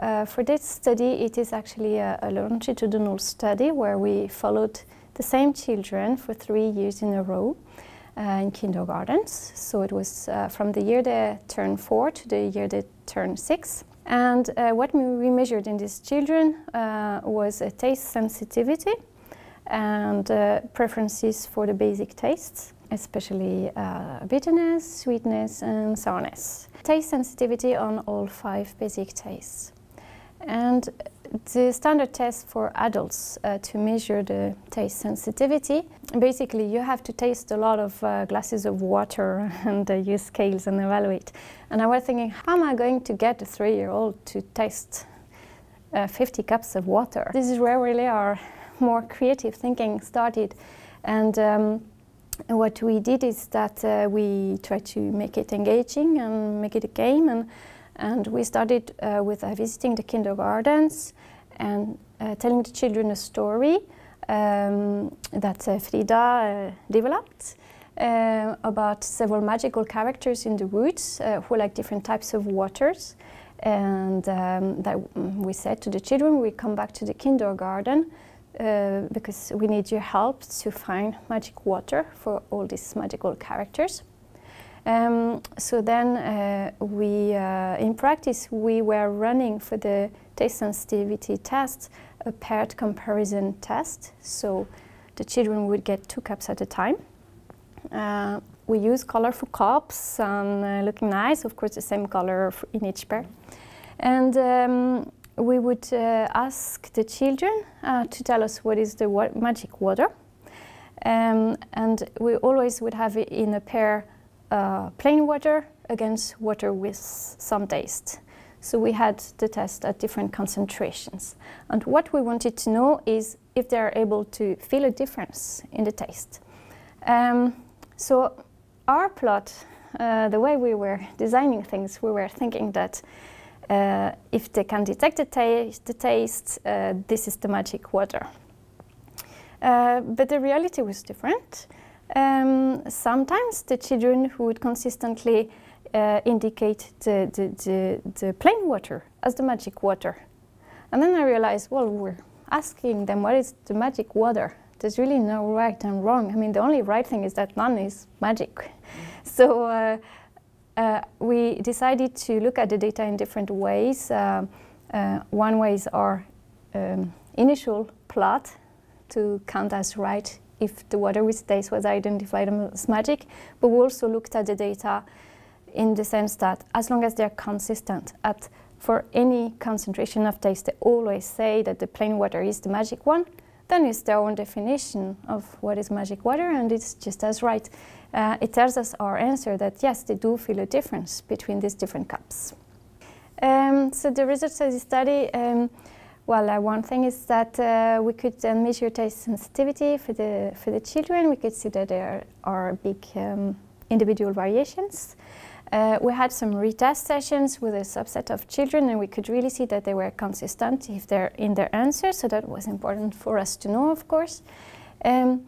uh, for this study, it is actually a, a, longitudinal study where we followed the same children for three years in a row uh, in kindergartens. So it was uh, from the year they turned four to the year they turned six. And uh, what we measured in these children uh, was a taste sensitivity and preferences for the basic tastes, especially uh, bitterness, sweetness, and sourness. Taste sensitivity on all five basic tastes. And the standard test for adults uh, to measure the taste sensitivity, basically you have to taste a lot of uh, glasses of water and uh, use scales and evaluate. And I was thinking, how am I going to get a three-year-old to taste uh, 50 cups of water? This is where really our more creative thinking started. And um, what we did is that uh, we tried to make it engaging and make it a game. And and we started uh, with uh, visiting the kindergartens and uh, telling the children a story um, that uh, Frida uh, developed uh, about several magical characters in the woods who like different types of waters. And um, that we said to the children, we come back to the kindergarten because we need your help to find magic water for all these magical characters. Um, so then uh, we, uh, in practice, we were running for the taste sensitivity test a paired comparison test. So the children would get two cups at a time. Uh, we use colorful cups and uh, looking nice, of course the same color in each pair. And um, we would uh, ask the children uh, to tell us what is the wa magic water. Um, and we always would have it in a pair uh, plain water against water with some taste. So we had the test at different concentrations. And what we wanted to know is if they are able to feel a difference in the taste. Um, so our plot, uh, the way we were designing things, we were thinking that uh, if they can detect the, taste, the taste uh, this is the magic water. Uh, but the reality was different. Um, sometimes the children would consistently uh, indicate the, the, the, the, plain water as the magic water. And then I realized, well, we're asking them what is the magic water. There's really no right and wrong. I mean, the only right thing is that none is magic. So uh, uh, we decided to look at the data in different ways. Uh, uh, one way is our um, initial plot to count as right if the water with taste was identified as magic, but we also looked at the data in the sense that as long as they're consistent at for any concentration of taste, they always say that the plain water is the magic one, then it's their own definition of what is magic water, and it's just as right. Uh, it tells us our answer that yes, they do feel a difference between these different cups. Um, so the results of the study um, well, uh, one thing is that uh, we could uh, measure taste sensitivity for the, for the children. We could see that there are big um, individual variations. Uh, we had some retest sessions with a subset of children and we could really see that they were consistent if they're in their answers, so that was important for us to know, of course. Um,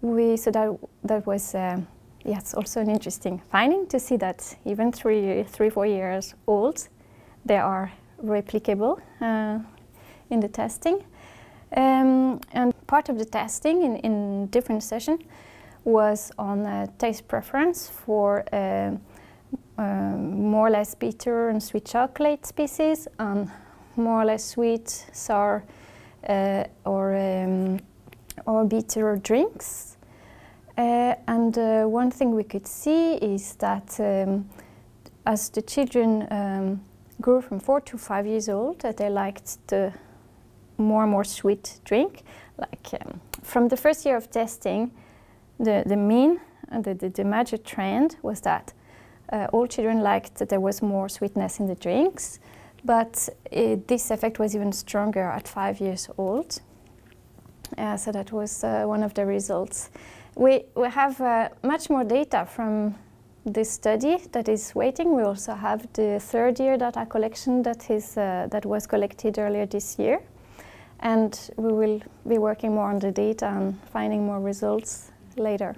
we, so that, that was, uh, yes, also an interesting finding to see that even three, three four years old, they are replicable. In the testing. Um, and part of the testing in, in different session was on uh, taste preference for uh, uh, more or less bitter and sweet chocolate species and more or less sweet, sour uh, or, um, or bitter drinks. Uh, and one thing we could see is that um, as the children um, grew from four to five years old, that they liked the more and more sweet drink. Like um, from the first year of testing, the, the mean, uh, the, the, the, major trend was that uh, all children liked that there was more sweetness in the drinks, but it, this effect was even stronger at five years old. Uh, so that was uh, one of the results. We, we have uh, much more data from this study that is waiting. We also have the third year data collection that, is, uh, that was collected earlier this year. And we will be working more on the data and finding more results later.